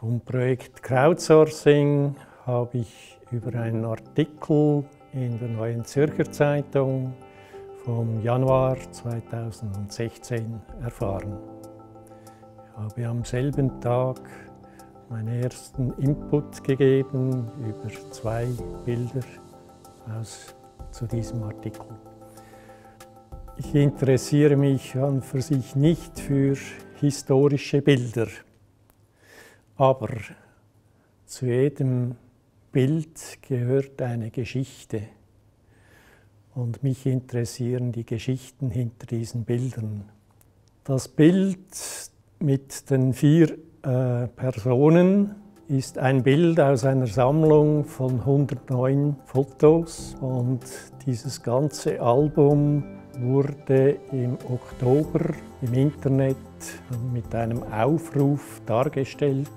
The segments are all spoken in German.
Vom Projekt Crowdsourcing habe ich über einen Artikel in der Neuen Zürcher Zeitung vom Januar 2016 erfahren. Ich habe am selben Tag meinen ersten Input gegeben über zwei Bilder aus, zu diesem Artikel. Ich interessiere mich an für sich nicht für historische Bilder, aber zu jedem Bild gehört eine Geschichte und mich interessieren die Geschichten hinter diesen Bildern. Das Bild mit den vier äh, Personen ist ein Bild aus einer Sammlung von 109 Fotos und dieses ganze Album wurde im Oktober im Internet mit einem Aufruf dargestellt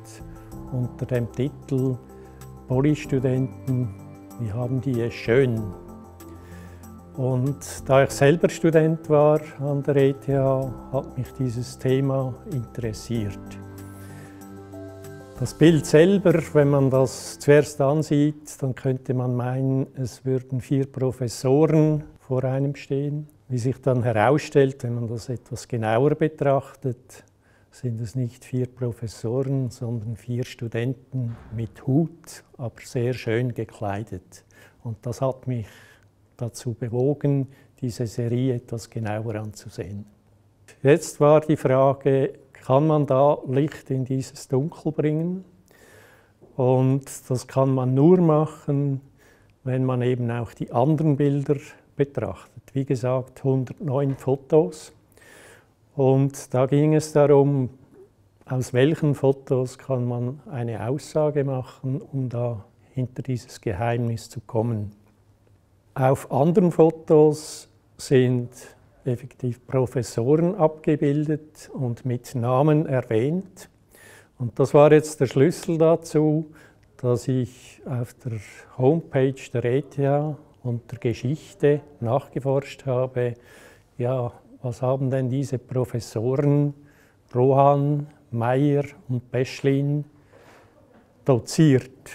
unter dem Titel Polystudenten, wie haben die es schön. Und da ich selber Student war an der ETH, hat mich dieses Thema interessiert. Das Bild selber, wenn man das zuerst ansieht, dann könnte man meinen, es würden vier Professoren vor einem stehen. Wie sich dann herausstellt, wenn man das etwas genauer betrachtet, sind es nicht vier Professoren, sondern vier Studenten mit Hut, aber sehr schön gekleidet. Und das hat mich dazu bewogen, diese Serie etwas genauer anzusehen. Jetzt war die Frage, kann man da Licht in dieses Dunkel bringen? Und das kann man nur machen, wenn man eben auch die anderen Bilder betrachtet wie gesagt, 109 Fotos. Und da ging es darum, aus welchen Fotos kann man eine Aussage machen, um da hinter dieses Geheimnis zu kommen. Auf anderen Fotos sind effektiv Professoren abgebildet und mit Namen erwähnt. Und das war jetzt der Schlüssel dazu, dass ich auf der Homepage der ETH und der Geschichte nachgeforscht habe, ja, was haben denn diese Professoren Rohan, Meyer und Beschlin doziert.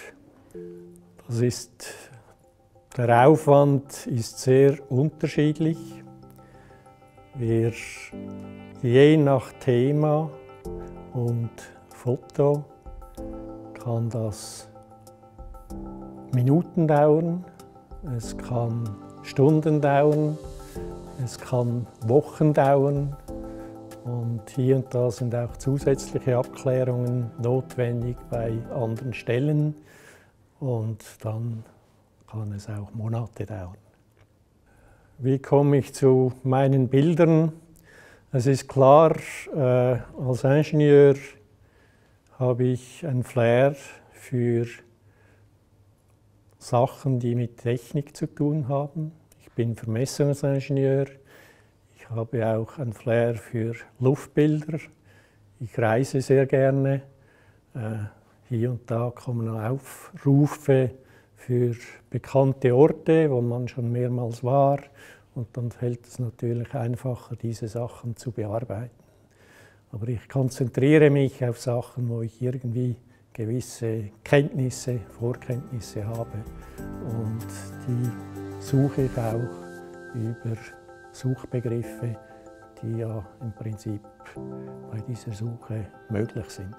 Das ist, der Aufwand ist sehr unterschiedlich. Wir je nach Thema und Foto kann das Minuten dauern, es kann Stunden dauern, es kann Wochen dauern und hier und da sind auch zusätzliche Abklärungen notwendig bei anderen Stellen und dann kann es auch Monate dauern. Wie komme ich zu meinen Bildern? Es ist klar, äh, als Ingenieur habe ich ein Flair für Sachen, die mit Technik zu tun haben. Ich bin Vermessungsingenieur. Ich habe auch ein Flair für Luftbilder. Ich reise sehr gerne. Äh, hier und da kommen Aufrufe für bekannte Orte, wo man schon mehrmals war. Und dann fällt es natürlich einfacher, diese Sachen zu bearbeiten. Aber ich konzentriere mich auf Sachen, wo ich irgendwie gewisse Kenntnisse, Vorkenntnisse habe und die suche ich auch über Suchbegriffe, die ja im Prinzip bei dieser Suche möglich sind.